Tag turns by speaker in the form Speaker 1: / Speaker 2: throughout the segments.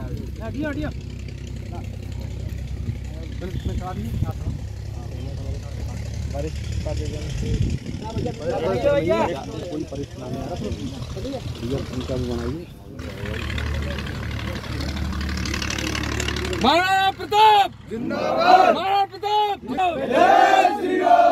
Speaker 1: हटियो हटियो
Speaker 2: बारिश का कोई परेशानी आ उनका भी बनाइए
Speaker 1: महाराणा प्रताप! जिंदाबाद! महाराणा प्रताप! जय श्री राम!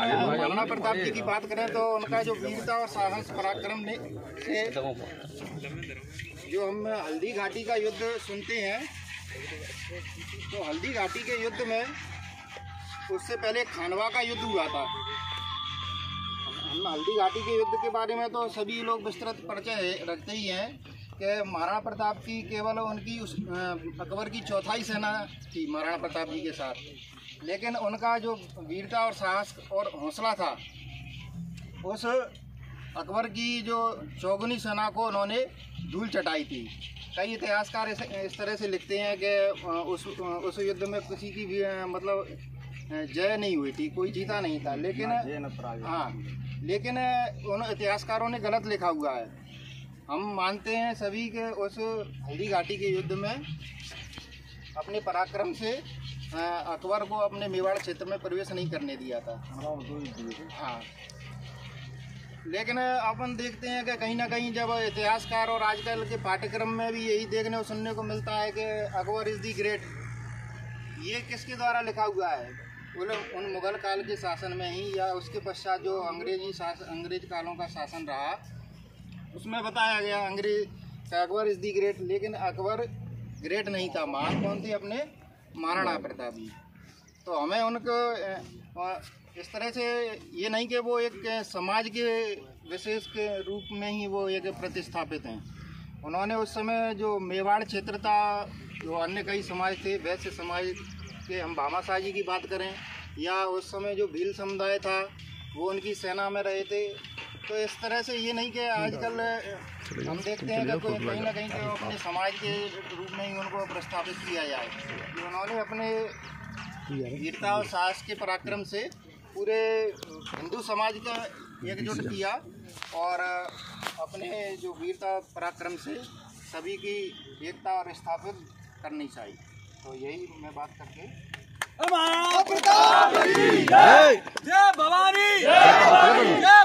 Speaker 2: महाराणा प्रताप जी
Speaker 3: की बात करें तो उनका जो वीरता और साहस पराक्रम ने से जो हम हल्दी घाटी का युद्ध सुनते हैं तो हल्दी घाटी के युद्ध में उससे पहले खानवा का युद्ध हुआ था। हम हल्दी घाटी के युद्ध के बारे में तो सभी लोग विस्तृत परिचय रखते ही हैं कि महाराणा प्रताप की केवल उनकी उस अकबर की चौथाई सेना थी महाराणा प्रताप जी के साथ। लेकिन उनका जो वीरता और साहस और हौसला था उस अकबर की जो चौगुनी सेना को उन्होंने धूल चटाई थी। कई इतिहासकार इस, इस तरह से लिखते हैं कि उस उस युद्ध में किसी की भी मतलब जय नहीं हुई थी कोई जीता नहीं था। लेकिन हाँ लेकिन उन इतिहासकारों ने गलत लिखा हुआ है। हम मानते हैं सभी के उस हल्दी घाटी के युद्ध में अपने पराक्रम से अकबर को अपने मेवाड़ क्षेत्र में प्रवेश नहीं करने दिया था। हाँ। लेकिन अपन देखते हैं कि कहीं ना कहीं जब इतिहासकार और आजकल के पाठ्यक्रम में भी यही देखने और सुनने को मिलता है कि अकबर इज़ दी ग्रेट ये किसके द्वारा लिखा हुआ है? बोले, उन मुगल काल के शासन में ही या उसके पश्चात जो अंग्रेज़ी शासन अंग्रेज़ कालों का शासन रहा, उसमें बताया गया अंग्रेज़ अकबर इज़ दी ग्रेट लेकिन अकबर ग्रेट नहीं था। महान कौन थे अपने? महाराणा प्रताप जी। तो हमें उनको इस तरह से ये नहीं कि वो एक समाज के विशेष के रूप में ही वो एक प्रतिस्थापित हैं। उन्होंने उस समय जो मेवाड़ क्षेत्र था जो अन्य कई समाज थे वैश्य समाज के हम भामाशाह जी की बात करें या उस समय जो भील समुदाय था वो उनकी सेना में रहे थे। तो इस तरह से ये नहीं कि आजकल हम देखते हैं कि कोई कहीं ना कहीं तो अपने समाज के रूप में ही उनको प्रस्थापित किया जाए। कि उन्होंने अपने वीरता और साहस के पराक्रम से पूरे हिंदू समाज का एकजुट किया और अपने जो वीरता पराक्रम से सभी की एकता और स्थापित करनी चाहिए। तो यही मैं बात करके
Speaker 1: प्रताप की जय